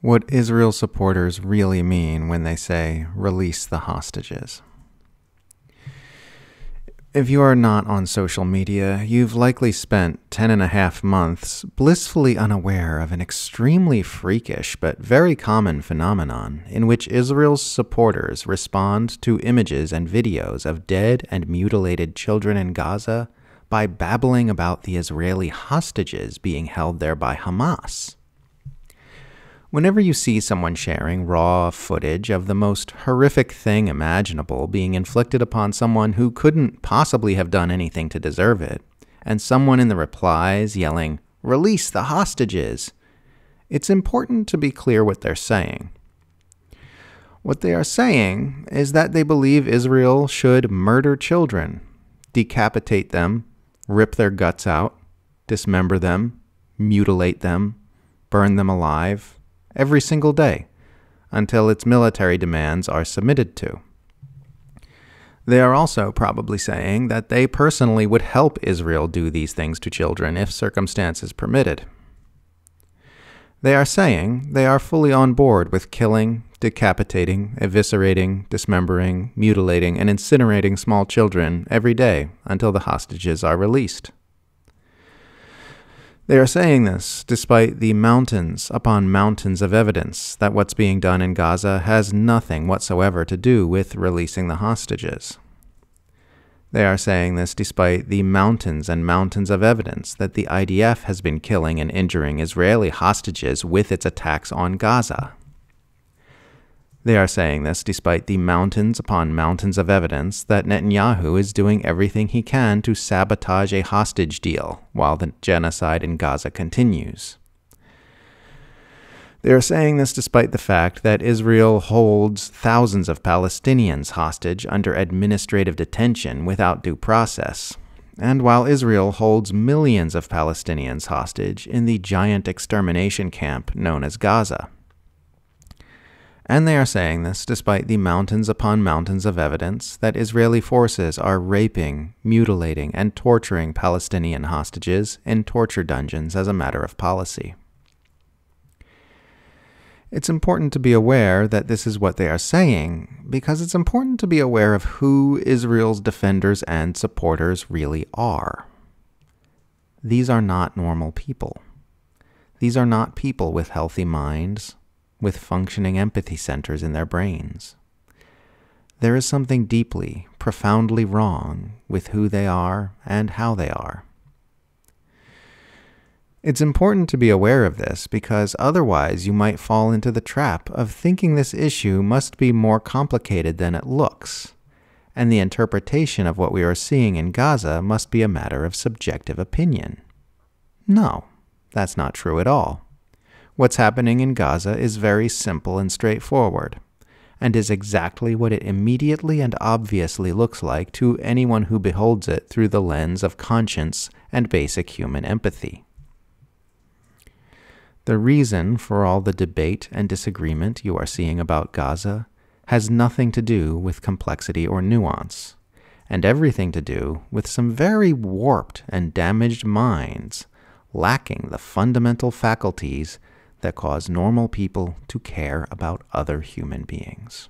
what Israel supporters really mean when they say release the hostages. If you are not on social media, you've likely spent ten and a half months blissfully unaware of an extremely freakish but very common phenomenon in which Israel's supporters respond to images and videos of dead and mutilated children in Gaza by babbling about the Israeli hostages being held there by Hamas. Whenever you see someone sharing raw footage of the most horrific thing imaginable being inflicted upon someone who couldn't possibly have done anything to deserve it, and someone in the replies yelling, Release the hostages, it's important to be clear what they're saying. What they are saying is that they believe Israel should murder children, decapitate them, rip their guts out, dismember them, mutilate them, burn them alive, every single day until its military demands are submitted to. They are also probably saying that they personally would help Israel do these things to children if circumstances permitted. They are saying they are fully on board with killing, decapitating, eviscerating, dismembering, mutilating, and incinerating small children every day until the hostages are released. They are saying this despite the mountains upon mountains of evidence that what's being done in Gaza has nothing whatsoever to do with releasing the hostages. They are saying this despite the mountains and mountains of evidence that the IDF has been killing and injuring Israeli hostages with its attacks on Gaza. They are saying this despite the mountains upon mountains of evidence that Netanyahu is doing everything he can to sabotage a hostage deal while the genocide in Gaza continues. They are saying this despite the fact that Israel holds thousands of Palestinians hostage under administrative detention without due process, and while Israel holds millions of Palestinians hostage in the giant extermination camp known as Gaza. And they are saying this despite the mountains upon mountains of evidence that Israeli forces are raping, mutilating, and torturing Palestinian hostages in torture dungeons as a matter of policy. It's important to be aware that this is what they are saying, because it's important to be aware of who Israel's defenders and supporters really are. These are not normal people. These are not people with healthy minds with functioning empathy centers in their brains. There is something deeply, profoundly wrong with who they are and how they are. It's important to be aware of this because otherwise you might fall into the trap of thinking this issue must be more complicated than it looks, and the interpretation of what we are seeing in Gaza must be a matter of subjective opinion. No, that's not true at all. What's happening in Gaza is very simple and straightforward, and is exactly what it immediately and obviously looks like to anyone who beholds it through the lens of conscience and basic human empathy. The reason for all the debate and disagreement you are seeing about Gaza has nothing to do with complexity or nuance, and everything to do with some very warped and damaged minds lacking the fundamental faculties that cause normal people to care about other human beings.